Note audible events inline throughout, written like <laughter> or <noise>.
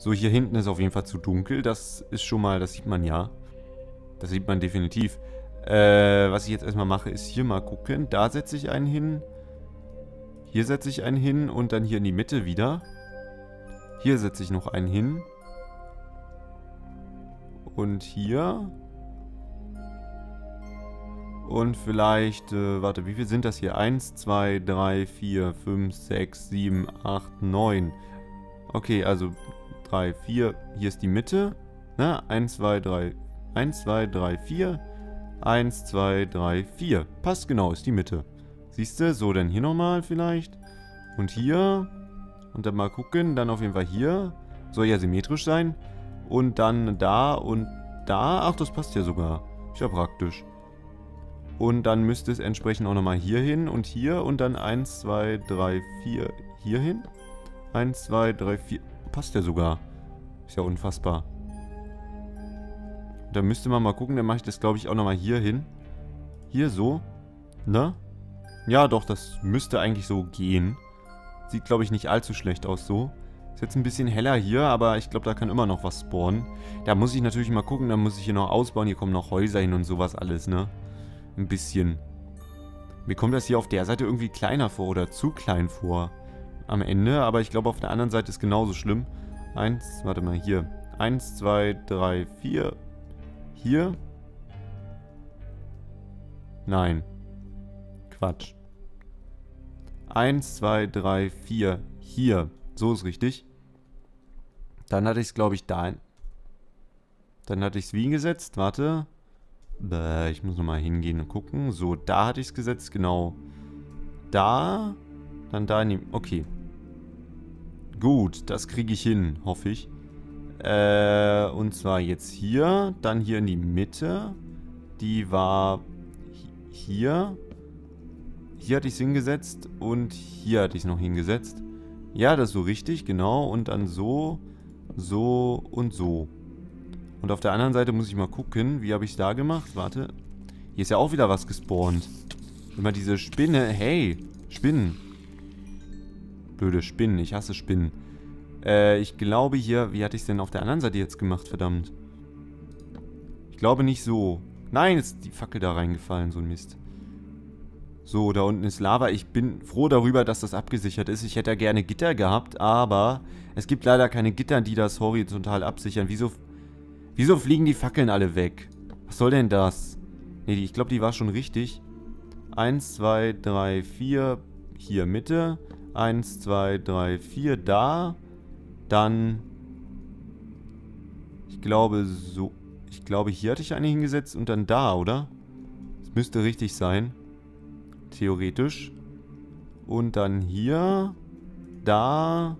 So, hier hinten ist auf jeden Fall zu dunkel. Das ist schon mal, das sieht man ja. Das sieht man definitiv. Äh, was ich jetzt erstmal mache, ist hier mal gucken. Da setze ich einen hin. Hier setze ich einen hin und dann hier in die Mitte wieder. Hier setze ich noch einen hin. Und hier. Und vielleicht, äh, warte, wie viel sind das hier? 1, 2, 3, 4, 5, 6, 7, 8, 9. Okay, also 3, 4. Hier ist die Mitte. Ne? 1, 2, 3. 1, 2, 3, 4. 1, 2, 3, 4. Passt genau, ist die Mitte. Siehst du? So, dann hier nochmal vielleicht. Und hier. Und dann mal gucken. Dann auf jeden Fall hier. Soll ja symmetrisch sein. Und dann da und da. Ach, das passt ja sogar. Ist ja praktisch. Und dann müsste es entsprechend auch nochmal hier hin und hier und dann 1, 2, 3, 4 hier hin. 1, 2, 3, 4. Passt ja sogar. Ist ja unfassbar. Da müsste man mal gucken, dann mache ich das glaube ich auch nochmal hier hin. Hier so. Ne? Ja doch, das müsste eigentlich so gehen. Sieht glaube ich nicht allzu schlecht aus so. Ist jetzt ein bisschen heller hier, aber ich glaube da kann immer noch was spawnen. Da muss ich natürlich mal gucken, da muss ich hier noch ausbauen. Hier kommen noch Häuser hin und sowas alles, ne? Ein bisschen. Mir kommt das hier auf der Seite irgendwie kleiner vor oder zu klein vor. Am Ende, aber ich glaube auf der anderen Seite ist genauso schlimm. Eins, warte mal, hier. Eins, zwei, drei, vier. Hier. Nein. Quatsch. Eins, zwei, drei, vier. Hier. So ist richtig. Dann hatte ich es, glaube ich, da. Dann hatte ich es wie gesetzt. Warte. Bäh, ich muss nochmal hingehen und gucken. So, da hatte ich es gesetzt, genau. Da, dann da in die... Okay. Gut, das kriege ich hin, hoffe ich. Äh, und zwar jetzt hier, dann hier in die Mitte. Die war hier. Hier hatte ich es hingesetzt und hier hatte ich es noch hingesetzt. Ja, das ist so richtig, genau. Und dann so, so und so. Und auf der anderen Seite muss ich mal gucken, wie habe ich es da gemacht? Warte. Hier ist ja auch wieder was gespawnt. Immer diese Spinne. Hey, Spinnen. Blöde Spinnen. Ich hasse Spinnen. Äh, ich glaube hier... Wie hatte ich es denn auf der anderen Seite jetzt gemacht, verdammt? Ich glaube nicht so. Nein, ist die Fackel da reingefallen, so ein Mist. So, da unten ist Lava. Ich bin froh darüber, dass das abgesichert ist. Ich hätte ja gerne Gitter gehabt, aber es gibt leider keine Gitter, die das horizontal absichern. Wieso Wieso fliegen die Fackeln alle weg? Was soll denn das? Ne, ich glaube, die war schon richtig. Eins, zwei, drei, vier. Hier Mitte. Eins, zwei, drei, vier. Da. Dann... Ich glaube, so... Ich glaube, hier hatte ich eine hingesetzt und dann da, oder? Das müsste richtig sein. Theoretisch. Und dann hier. Da.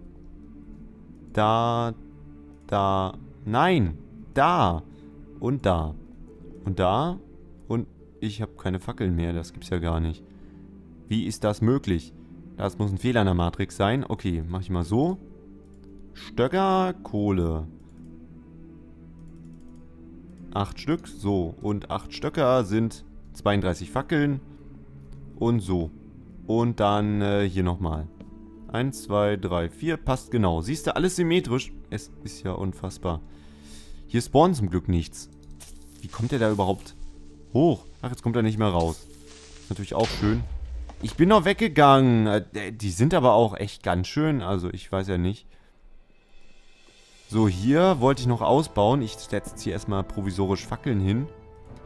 Da. Da. Nein! Da. Und da. Und da. Und ich habe keine Fackeln mehr. Das gibt's ja gar nicht. Wie ist das möglich? Das muss ein Fehler in der Matrix sein. Okay, mache ich mal so. Stöcker, Kohle. Acht Stück. So. Und acht Stöcker sind 32 Fackeln. Und so. Und dann äh, hier nochmal. Eins, zwei, drei, vier. Passt genau. Siehst du, alles symmetrisch. Es ist ja unfassbar. Hier spawnt zum Glück nichts. Wie kommt der da überhaupt hoch? Ach, jetzt kommt er nicht mehr raus. Ist natürlich auch schön. Ich bin noch weggegangen. Äh, die sind aber auch echt ganz schön. Also, ich weiß ja nicht. So, hier wollte ich noch ausbauen. Ich setze jetzt hier erstmal provisorisch Fackeln hin.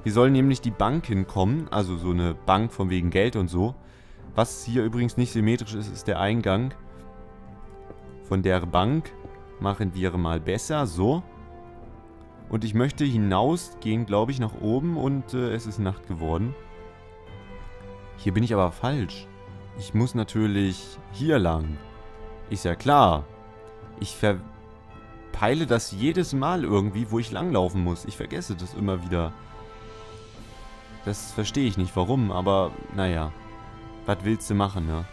Hier soll nämlich die Bank hinkommen. Also so eine Bank von wegen Geld und so. Was hier übrigens nicht symmetrisch ist, ist der Eingang. Von der Bank machen wir mal besser. So. Und ich möchte hinausgehen, glaube ich, nach oben und äh, es ist Nacht geworden. Hier bin ich aber falsch. Ich muss natürlich hier lang. Ist ja klar. Ich verpeile das jedes Mal irgendwie, wo ich langlaufen muss. Ich vergesse das immer wieder. Das verstehe ich nicht, warum, aber naja. Was willst du machen, ne?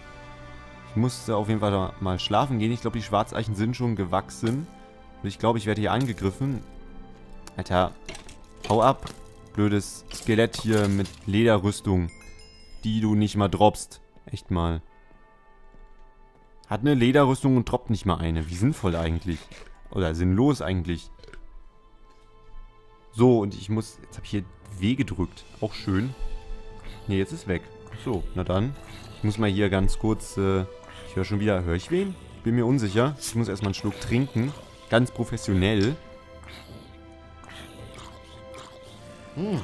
Ich musste auf jeden Fall mal schlafen gehen. Ich glaube, die Schwarzeichen sind schon gewachsen. Und ich glaube, ich werde hier angegriffen. Alter, hau ab. Blödes Skelett hier mit Lederrüstung, die du nicht mal droppst. Echt mal. Hat eine Lederrüstung und droppt nicht mal eine. Wie sinnvoll eigentlich. Oder sinnlos eigentlich. So, und ich muss... Jetzt habe ich hier W gedrückt. Auch schön. Ne, jetzt ist weg. So, na dann. Ich muss mal hier ganz kurz... Äh, ich höre schon wieder... Höre ich wen? Bin mir unsicher. Ich muss erstmal einen Schluck trinken. Ganz professionell. Hm.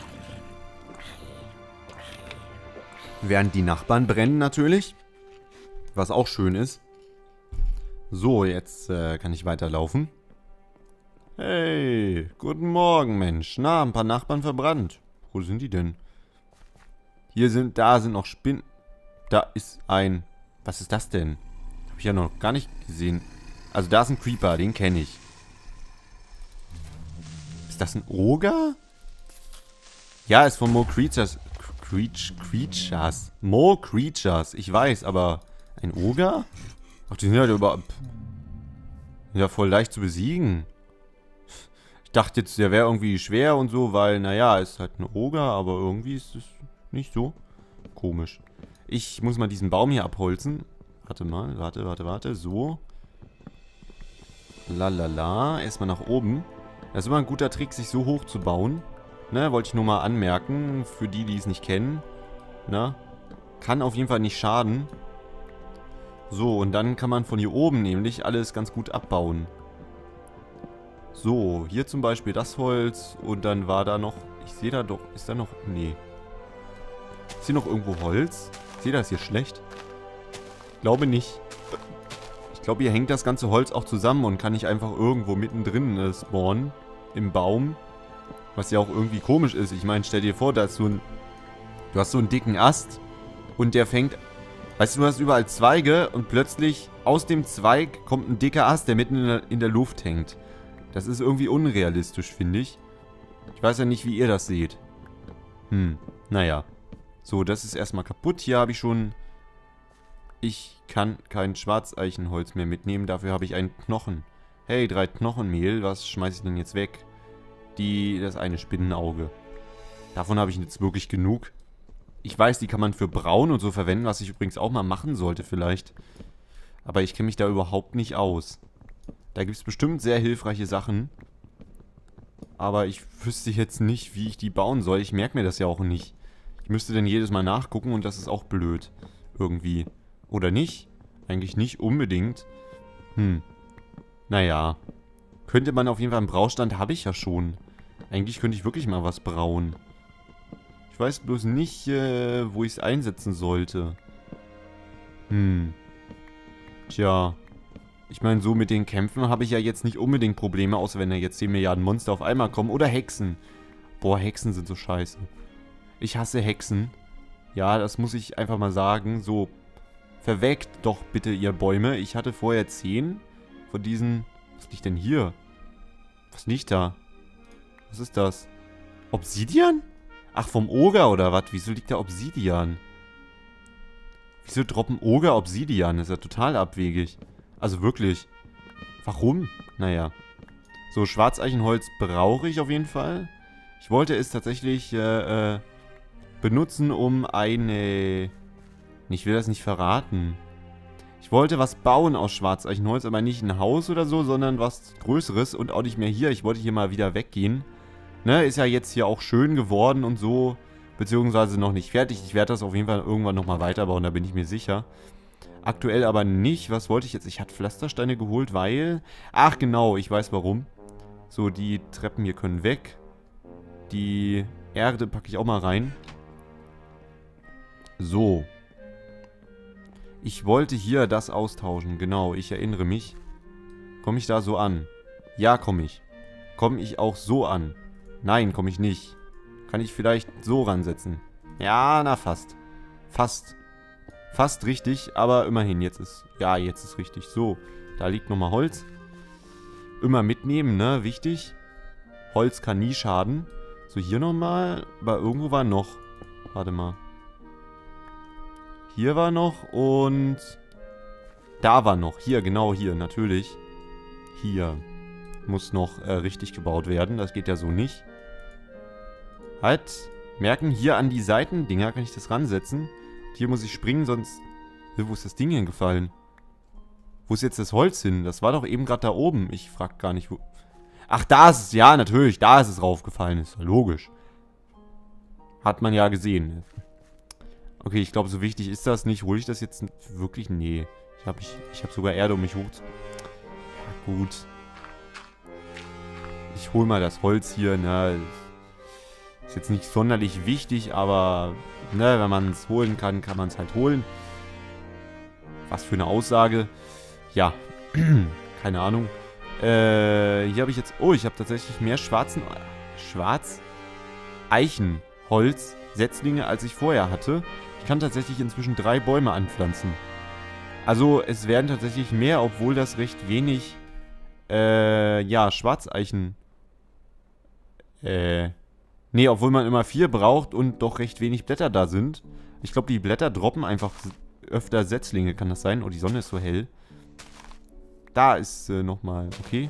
Während die Nachbarn brennen natürlich. Was auch schön ist. So, jetzt äh, kann ich weiterlaufen. Hey, guten Morgen, Mensch. Na, ein paar Nachbarn verbrannt. Wo sind die denn? Hier sind, da sind noch Spinnen. Da ist ein... Was ist das denn? Habe ich ja noch gar nicht gesehen. Also da ist ein Creeper, den kenne ich. Ist das ein Oger? Ja, ist von More Creatures. Creatures. Creatures. More Creatures. Ich weiß, aber ein Oger? Ach, die sind halt überhaupt... Ja, voll leicht zu besiegen. Ich dachte jetzt, der wäre irgendwie schwer und so, weil, naja, ist halt ein Oger, aber irgendwie ist es nicht so komisch. Ich muss mal diesen Baum hier abholzen. Warte mal, warte, warte, warte. So. Lalala. Erstmal nach oben. Das ist immer ein guter Trick, sich so hoch zu bauen. Ne, wollte ich nur mal anmerken, für die, die es nicht kennen. Ne? Kann auf jeden Fall nicht schaden. So, und dann kann man von hier oben nämlich alles ganz gut abbauen. So, hier zum Beispiel das Holz und dann war da noch... Ich sehe da doch... Ist da noch... Nee. Ist hier noch irgendwo Holz? Ich sehe das hier schlecht. Glaube nicht. Ich glaube, hier hängt das ganze Holz auch zusammen und kann nicht einfach irgendwo mittendrin äh, spawnen. Im Baum. Was ja auch irgendwie komisch ist. Ich meine, stell dir vor, da ist so ein... Du hast so einen dicken Ast und der fängt... Weißt du, du hast überall Zweige und plötzlich aus dem Zweig kommt ein dicker Ast, der mitten in der, in der Luft hängt. Das ist irgendwie unrealistisch, finde ich. Ich weiß ja nicht, wie ihr das seht. Hm, naja. So, das ist erstmal kaputt. Hier habe ich schon... Ich kann kein Schwarzeichenholz mehr mitnehmen. Dafür habe ich einen Knochen. Hey, drei Knochenmehl. Was schmeiße ich denn jetzt weg? Die, das eine Spinnenauge. Davon habe ich jetzt wirklich genug. Ich weiß, die kann man für braun und so verwenden, was ich übrigens auch mal machen sollte vielleicht. Aber ich kenne mich da überhaupt nicht aus. Da gibt es bestimmt sehr hilfreiche Sachen. Aber ich wüsste jetzt nicht, wie ich die bauen soll. Ich merke mir das ja auch nicht. Ich müsste dann jedes Mal nachgucken und das ist auch blöd. Irgendwie. Oder nicht? Eigentlich nicht unbedingt. Hm. Naja. Könnte man auf jeden Fall einen Braustand, habe ich ja schon. Eigentlich könnte ich wirklich mal was brauen. Ich weiß bloß nicht, äh, wo ich es einsetzen sollte. Hm. Tja. Ich meine, so mit den Kämpfen habe ich ja jetzt nicht unbedingt Probleme, außer wenn da jetzt 10 Milliarden Monster auf einmal kommen. Oder Hexen. Boah, Hexen sind so scheiße. Ich hasse Hexen. Ja, das muss ich einfach mal sagen. So, verweckt doch bitte ihr Bäume. Ich hatte vorher 10 von diesen... Was liegt denn hier? Was liegt da? Was ist das? Obsidian? Ach, vom Oger oder was? Wieso liegt da Obsidian? Wieso droppen Oger Obsidian? Das ist ja total abwegig. Also wirklich. Warum? Naja. So, Schwarzeichenholz brauche ich auf jeden Fall. Ich wollte es tatsächlich äh, äh, benutzen, um eine... Ich will das nicht verraten. Ich wollte was bauen aus Schwarzeichenholz, aber nicht ein Haus oder so, sondern was Größeres und auch nicht mehr hier. Ich wollte hier mal wieder weggehen. Ne, ist ja jetzt hier auch schön geworden und so, beziehungsweise noch nicht fertig. Ich werde das auf jeden Fall irgendwann nochmal weiterbauen, da bin ich mir sicher. Aktuell aber nicht. Was wollte ich jetzt? Ich hatte Pflastersteine geholt, weil... Ach genau, ich weiß warum. So, die Treppen hier können weg. Die Erde packe ich auch mal rein. So. Ich wollte hier das austauschen. Genau, ich erinnere mich. Komme ich da so an? Ja, komme ich. Komme ich auch so an? Nein, komme ich nicht. Kann ich vielleicht so ransetzen? Ja, na fast. Fast. Fast richtig, aber immerhin, jetzt ist... Ja, jetzt ist richtig. So, da liegt nochmal Holz. Immer mitnehmen, ne? Wichtig. Holz kann nie schaden. So, hier nochmal. Aber irgendwo war noch. Warte mal. Hier war noch und... Da war noch. Hier, genau hier, natürlich. Hier muss noch äh, richtig gebaut werden. Das geht ja so nicht. Halt. Merken, hier an die Seitendinger kann ich das ransetzen. hier muss ich springen, sonst... Wo ist das Ding hingefallen? Wo ist jetzt das Holz hin? Das war doch eben gerade da oben. Ich frag gar nicht, wo... Ach, da ist es. Ja, natürlich. Da ist es raufgefallen. Ist logisch. Hat man ja gesehen. Okay, ich glaube, so wichtig ist das nicht. Hole ich das jetzt wirklich? Nee. Ich habe ich, ich hab sogar Erde, um mich hoch gut. Ich hole mal das Holz hier, ne? Jetzt nicht sonderlich wichtig, aber ne, wenn man es holen kann, kann man es halt holen. Was für eine Aussage. Ja, <clears throat> keine Ahnung. Äh, hier habe ich jetzt... Oh, ich habe tatsächlich mehr schwarzen... Schwarz... Eichenholz, Setzlinge, als ich vorher hatte. Ich kann tatsächlich inzwischen drei Bäume anpflanzen. Also, es werden tatsächlich mehr, obwohl das recht wenig... Äh, ja, Schwarzeichen... Äh... Nee, obwohl man immer vier braucht und doch recht wenig Blätter da sind. Ich glaube, die Blätter droppen einfach öfter Setzlinge, kann das sein? Oh, die Sonne ist so hell. Da ist äh, nochmal, okay.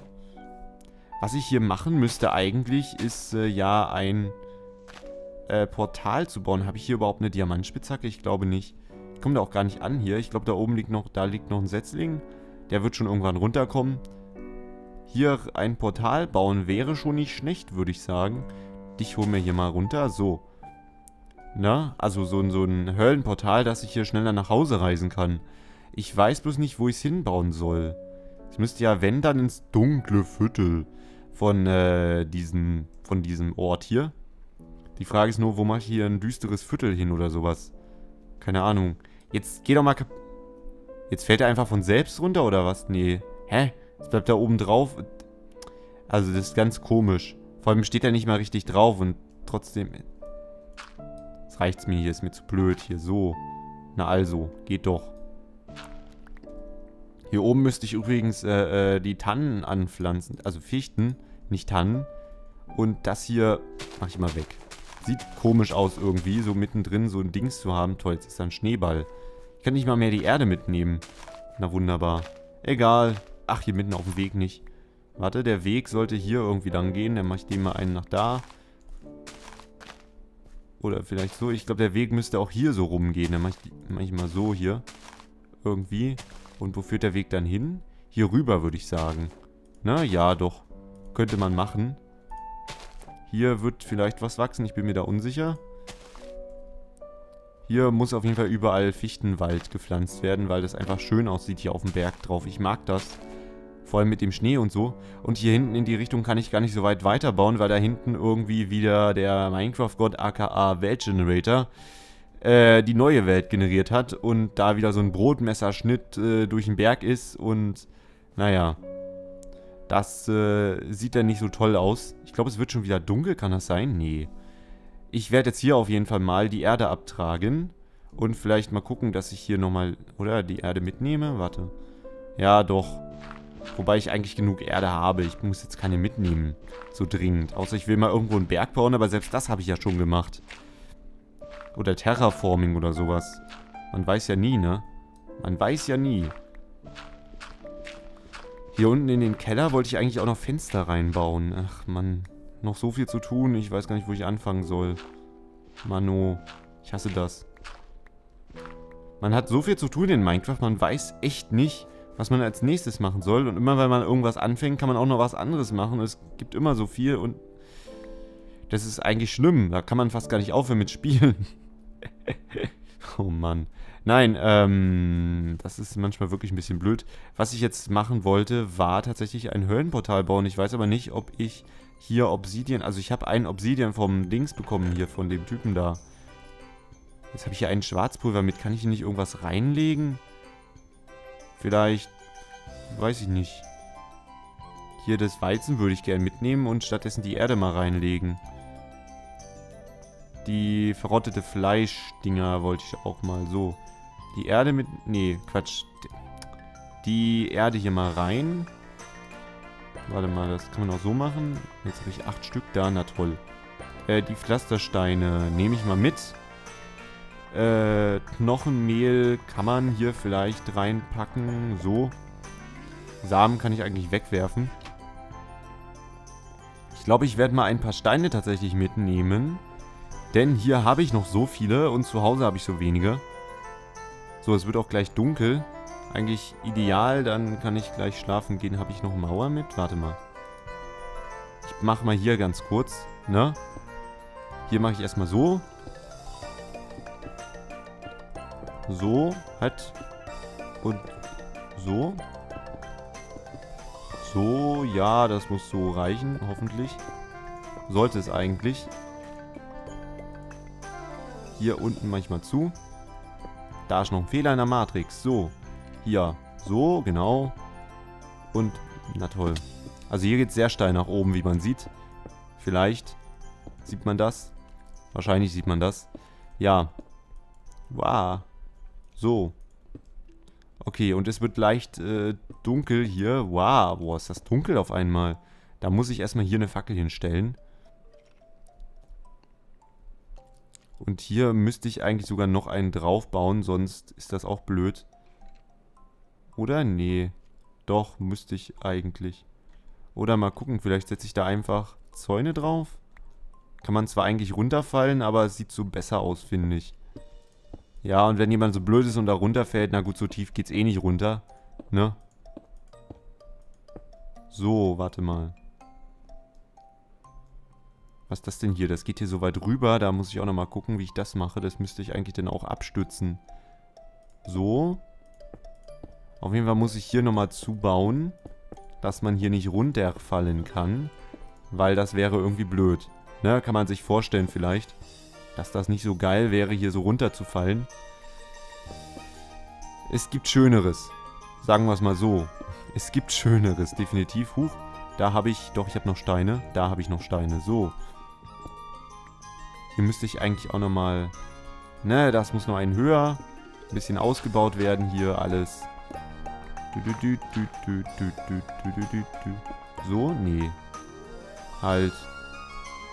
Was ich hier machen müsste eigentlich, ist äh, ja ein äh, Portal zu bauen. Habe ich hier überhaupt eine Diamantspitzhacke? Ich glaube nicht. Ich komme da auch gar nicht an hier. Ich glaube, da oben liegt noch, da liegt noch ein Setzling. Der wird schon irgendwann runterkommen. Hier ein Portal bauen wäre schon nicht schlecht, würde ich sagen. Dich holen wir hier mal runter. So. Na, also so, so ein Höllenportal, dass ich hier schneller nach Hause reisen kann. Ich weiß bloß nicht, wo ich es hinbauen soll. Ich müsste ja, wenn, dann ins dunkle Viertel von, äh, diesen, von diesem Ort hier. Die Frage ist nur, wo mache ich hier ein düsteres Viertel hin oder sowas? Keine Ahnung. Jetzt geh doch mal Jetzt fällt er einfach von selbst runter oder was? Nee. Hä? Jetzt bleibt da oben drauf. Also das ist ganz komisch. Vor allem steht er nicht mal richtig drauf und trotzdem... Jetzt reicht's mir hier, ist mir zu blöd. Hier, so. Na also, geht doch. Hier oben müsste ich übrigens äh, äh, die Tannen anpflanzen. Also Fichten, nicht Tannen. Und das hier mache ich mal weg. Sieht komisch aus irgendwie, so mittendrin so ein Dings zu haben. Toll, jetzt ist da ein Schneeball. Ich kann nicht mal mehr die Erde mitnehmen. Na wunderbar. Egal. Ach, hier mitten auf dem Weg nicht. Warte, der Weg sollte hier irgendwie lang gehen. Dann mache ich den mal einen nach da. Oder vielleicht so. Ich glaube, der Weg müsste auch hier so rumgehen. Dann mache ich, mach ich mal so hier. Irgendwie. Und wo führt der Weg dann hin? Hier rüber, würde ich sagen. Na, ja, doch. Könnte man machen. Hier wird vielleicht was wachsen. Ich bin mir da unsicher. Hier muss auf jeden Fall überall Fichtenwald gepflanzt werden, weil das einfach schön aussieht hier auf dem Berg drauf. Ich mag das. Vor allem mit dem Schnee und so. Und hier hinten in die Richtung kann ich gar nicht so weit weiterbauen, weil da hinten irgendwie wieder der Minecraft-Gott aka Weltgenerator äh, die neue Welt generiert hat und da wieder so ein Brotmesserschnitt äh, durch den Berg ist und naja, das äh, sieht dann nicht so toll aus. Ich glaube, es wird schon wieder dunkel, kann das sein? Nee. Ich werde jetzt hier auf jeden Fall mal die Erde abtragen und vielleicht mal gucken, dass ich hier nochmal, oder, die Erde mitnehme. Warte. Ja, doch. Wobei ich eigentlich genug Erde habe. Ich muss jetzt keine mitnehmen. So dringend. Außer ich will mal irgendwo einen Berg bauen, aber selbst das habe ich ja schon gemacht. Oder Terraforming oder sowas. Man weiß ja nie, ne? Man weiß ja nie. Hier unten in den Keller wollte ich eigentlich auch noch Fenster reinbauen. Ach, Mann. Noch so viel zu tun. Ich weiß gar nicht, wo ich anfangen soll. Mano. Ich hasse das. Man hat so viel zu tun in Minecraft, man weiß echt nicht, was man als nächstes machen soll. Und immer, wenn man irgendwas anfängt, kann man auch noch was anderes machen. Es gibt immer so viel und das ist eigentlich schlimm. Da kann man fast gar nicht aufhören mit Spielen. <laughs> oh Mann. Nein, ähm, das ist manchmal wirklich ein bisschen blöd. Was ich jetzt machen wollte, war tatsächlich ein Höllenportal bauen. Ich weiß aber nicht, ob ich hier Obsidian, also ich habe einen Obsidian vom Dings bekommen hier, von dem Typen da. Jetzt habe ich hier einen Schwarzpulver mit. Kann ich hier nicht irgendwas reinlegen? Vielleicht, weiß ich nicht. Hier das Weizen würde ich gerne mitnehmen und stattdessen die Erde mal reinlegen. Die verrottete Fleischdinger wollte ich auch mal so. Die Erde mit... Nee, Quatsch. Die Erde hier mal rein. Warte mal, das kann man auch so machen. Jetzt habe ich acht Stück da, na toll. Äh, die Pflastersteine nehme ich mal mit. Äh, Knochenmehl kann man hier vielleicht reinpacken. So. Samen kann ich eigentlich wegwerfen. Ich glaube, ich werde mal ein paar Steine tatsächlich mitnehmen. Denn hier habe ich noch so viele und zu Hause habe ich so wenige. So, es wird auch gleich dunkel. eigentlich ideal. Dann kann ich gleich schlafen gehen. Habe ich noch Mauer mit? Warte mal. Ich mache mal hier ganz kurz, ne? Hier mache ich erstmal so. So, halt. Und so. So, ja, das muss so reichen, hoffentlich. Sollte es eigentlich. Hier unten manchmal zu. Da ist noch ein Fehler in der Matrix. So, hier. So, genau. Und, na toll. Also hier geht es sehr steil nach oben, wie man sieht. Vielleicht sieht man das. Wahrscheinlich sieht man das. Ja. Wow. So. Okay, und es wird leicht äh, dunkel hier. Wow, boah, ist das dunkel auf einmal. Da muss ich erstmal hier eine Fackel hinstellen. Und hier müsste ich eigentlich sogar noch einen draufbauen, sonst ist das auch blöd. Oder? Nee. Doch, müsste ich eigentlich. Oder mal gucken, vielleicht setze ich da einfach Zäune drauf. Kann man zwar eigentlich runterfallen, aber es sieht so besser aus, finde ich. Ja, und wenn jemand so blöd ist und da runterfällt, na gut, so tief geht's eh nicht runter. Ne? So, warte mal. Was ist das denn hier? Das geht hier so weit rüber. Da muss ich auch nochmal gucken, wie ich das mache. Das müsste ich eigentlich dann auch abstützen. So. Auf jeden Fall muss ich hier nochmal zubauen, dass man hier nicht runterfallen kann. Weil das wäre irgendwie blöd. Ne, kann man sich vorstellen vielleicht dass das nicht so geil wäre, hier so runterzufallen. Es gibt Schöneres. Sagen wir es mal so. Es gibt Schöneres, definitiv. Huch, da habe ich... Doch, ich habe noch Steine. Da habe ich noch Steine. So. Hier müsste ich eigentlich auch nochmal... Ne, das muss noch ein höher. Ein bisschen ausgebaut werden hier alles. So? Nee. Halt.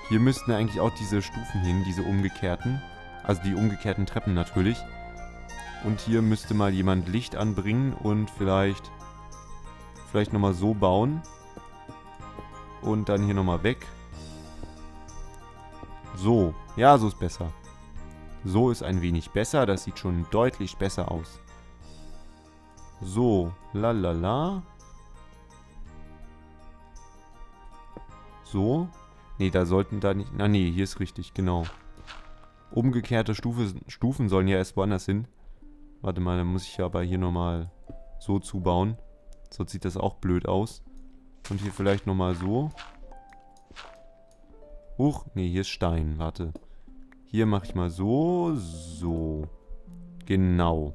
Hier müssten eigentlich auch diese Stufen hin, diese umgekehrten. Also die umgekehrten Treppen natürlich. Und hier müsste mal jemand Licht anbringen und vielleicht vielleicht nochmal so bauen. Und dann hier nochmal weg. So. Ja, so ist besser. So ist ein wenig besser. Das sieht schon deutlich besser aus. So. Lalala. So. Nee, da sollten da nicht... Na nee, hier ist richtig, genau. Umgekehrte Stufe, Stufen sollen ja erst woanders hin. Warte mal, dann muss ich aber hier nochmal so zubauen. Sonst sieht das auch blöd aus. Und hier vielleicht nochmal so. Huch, nee, hier ist Stein, warte. Hier mache ich mal so, so. Genau.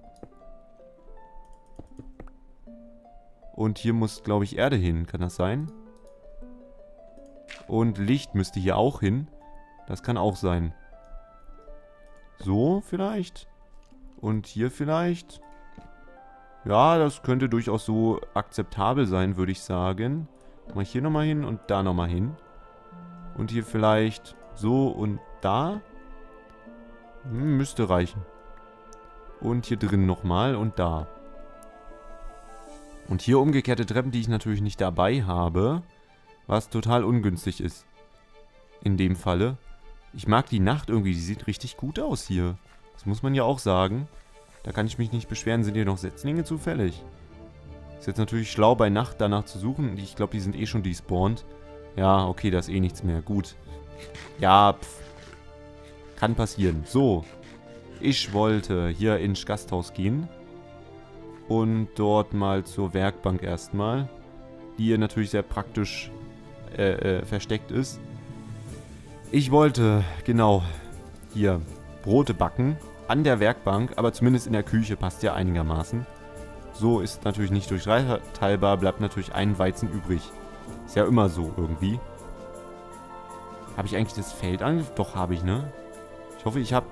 Und hier muss, glaube ich, Erde hin. Kann das sein? Und Licht müsste hier auch hin. Das kann auch sein. So vielleicht. Und hier vielleicht. Ja, das könnte durchaus so akzeptabel sein, würde ich sagen. Mal hier nochmal hin und da nochmal hin. Und hier vielleicht so und da. Hm, müsste reichen. Und hier drin nochmal und da. Und hier umgekehrte Treppen, die ich natürlich nicht dabei habe. Was total ungünstig ist. In dem Falle. Ich mag die Nacht irgendwie, die sieht richtig gut aus hier. Das muss man ja auch sagen. Da kann ich mich nicht beschweren. Sind hier noch Setzlinge zufällig? Ist jetzt natürlich schlau, bei Nacht danach zu suchen. Ich glaube, die sind eh schon despawned. Ja, okay, da ist eh nichts mehr. Gut. Ja, pff. Kann passieren. So. Ich wollte hier ins Gasthaus gehen. Und dort mal zur Werkbank erstmal. Die hier natürlich sehr praktisch äh, äh, versteckt ist. Ich wollte, genau, hier Brote backen an der Werkbank, aber zumindest in der Küche passt ja einigermaßen. So ist natürlich nicht durchteilbar, bleibt natürlich ein Weizen übrig. Ist ja immer so irgendwie. Habe ich eigentlich das Feld angepflanzt? Doch, habe ich, ne? Ich hoffe, ich habe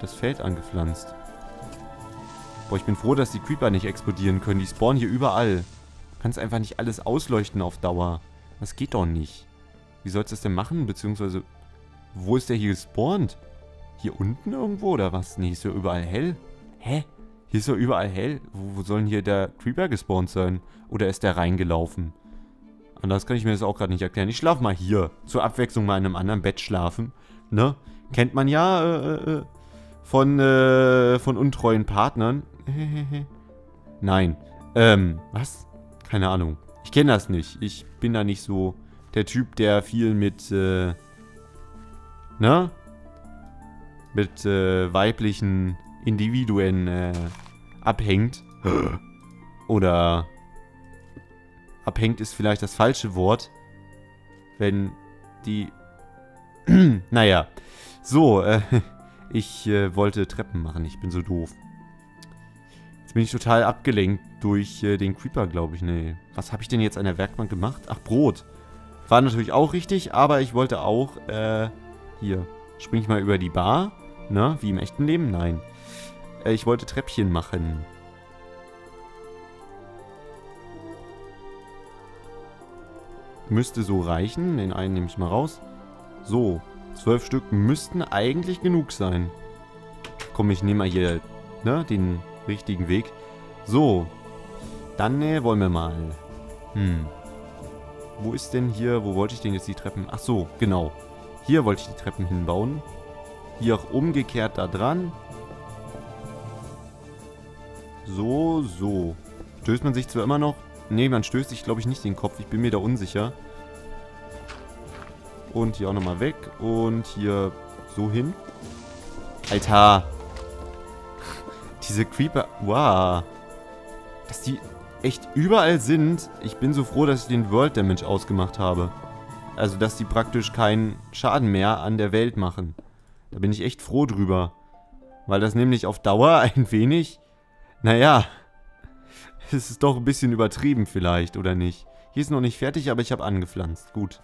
das Feld angepflanzt. Boah, ich bin froh, dass die Creeper nicht explodieren können. Die spawnen hier überall. Du kannst einfach nicht alles ausleuchten auf Dauer. Das geht doch nicht. Wie sollst du das denn machen? Beziehungsweise, wo ist der hier gespawnt? Hier unten irgendwo oder was? Nee, ist ja überall hell. Hä? Hier ist ja überall hell. Wo, wo soll denn hier der Creeper gespawnt sein? Oder ist der reingelaufen? Anders kann ich mir das auch gerade nicht erklären. Ich schlafe mal hier. Zur Abwechslung mal in einem anderen Bett schlafen. Ne? Kennt man ja äh, äh, äh von, äh, von untreuen Partnern. <laughs> Nein. Ähm, was? Keine Ahnung. Ich kenne das nicht. Ich bin da nicht so der Typ, der viel mit, äh, ne? Mit, äh, weiblichen Individuen, äh, abhängt. <gasps> Oder abhängt ist vielleicht das falsche Wort. Wenn die... <clears throat> naja. So, äh, <laughs> ich äh, wollte Treppen machen. Ich bin so doof. Jetzt bin ich total abgelenkt durch äh, den Creeper, glaube ich. Nee. Was habe ich denn jetzt an der Werkbank gemacht? Ach, Brot. War natürlich auch richtig, aber ich wollte auch, äh, hier, spring ich mal über die Bar. Ne? Wie im echten Leben? Nein. Äh, ich wollte Treppchen machen. Müsste so reichen. Den einen nehme ich mal raus. So. Zwölf Stück müssten eigentlich genug sein. Komm, ich nehme mal hier, ne, den richtigen Weg. So. Dann äh, wollen wir mal. Hm. Wo ist denn hier, wo wollte ich denn jetzt die Treppen? Ach so, genau. Hier wollte ich die Treppen hinbauen. Hier auch umgekehrt da dran. So, so. Stößt man sich zwar immer noch... Ne, man stößt sich, glaube ich, nicht den Kopf. Ich bin mir da unsicher. Und hier auch nochmal weg. Und hier so hin. Alter. Diese Creeper... Wow. Dass die echt überall sind. Ich bin so froh, dass ich den World Damage ausgemacht habe. Also, dass die praktisch keinen Schaden mehr an der Welt machen. Da bin ich echt froh drüber. Weil das nämlich auf Dauer <laughs> ein wenig... Naja, es ist doch ein bisschen übertrieben vielleicht, oder nicht? Hier ist noch nicht fertig, aber ich habe angepflanzt. Gut.